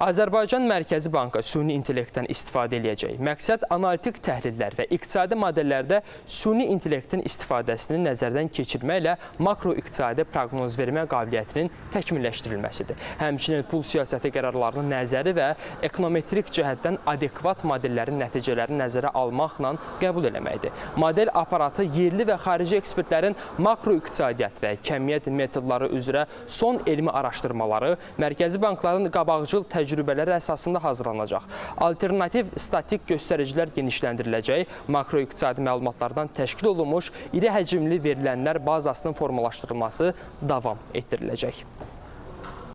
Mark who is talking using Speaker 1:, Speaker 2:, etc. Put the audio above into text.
Speaker 1: Azərbaycan Mərkəzi Bankı süni intellektdən istifadə eləyəcək. Məqsəd analitik təhlillər və iqtisadi modellərdə süni intellektin istifadəsini nəzərdən keçirməklə makroiqtisadi proqnoz vermə qabiliyyətinin təkmilləşdirilməsidir. Həmçinin pul siyasəti qərarlarının nəzəri və ekonometrik cəhətdən adekvat modellərin nəticələrini nəzərə almaqla qəbul eləməkdir. Model aparatı yerli və xarici ekspertlərin makroiqtisadiyyat və kəmiyyət metodları üzrə son elmi araşdırmaları, mərkəzi bankların qabaqcıl təcrübələri təcrübələri əsasında hazırlanacaq. Alternativ statik göstəricilər genişləndiriləcək, makroiqtisadi məlumatlardan təşkil olunmuş iri həcmli verilənlər bazasının formalaşdırılması davam etdiriləcək.